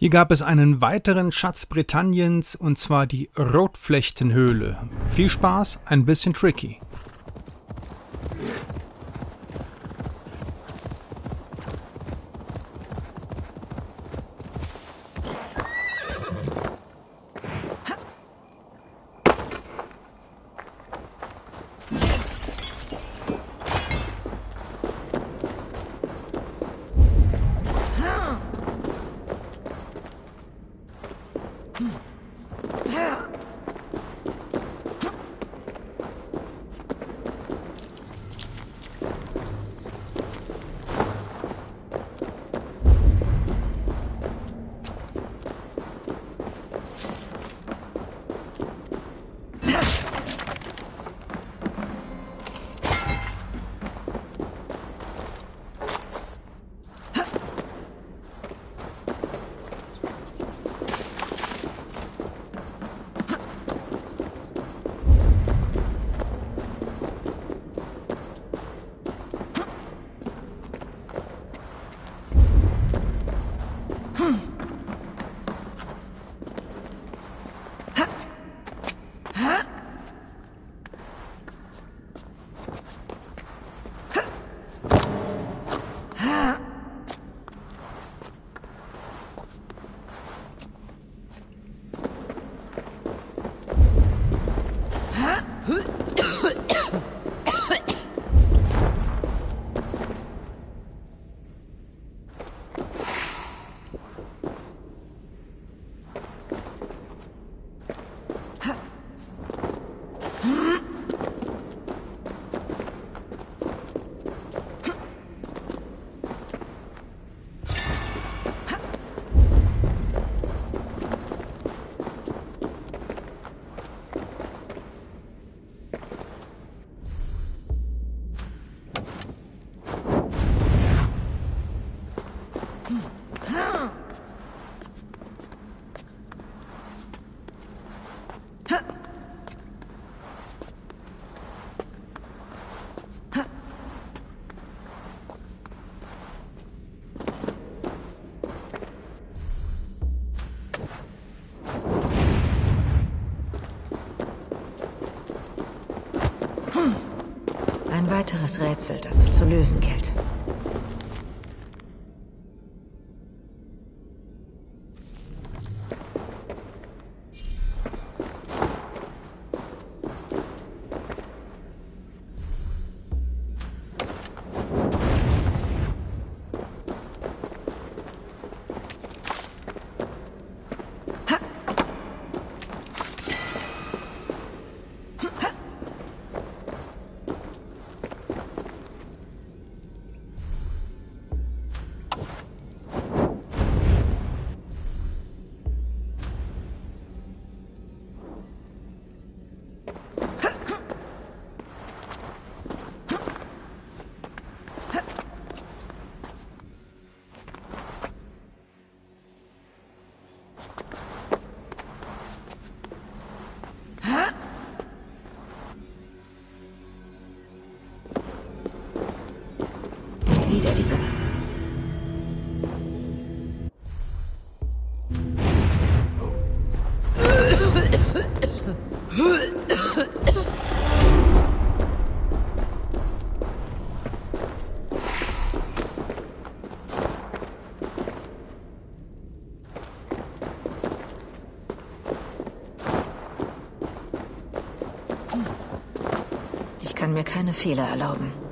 Hier gab es einen weiteren Schatz Britanniens und zwar die Rotflechtenhöhle. Viel Spaß, ein bisschen tricky. Ein weiteres Rätsel, das es zu lösen gilt. Wieder diese... Ich kann mir keine Fehler erlauben.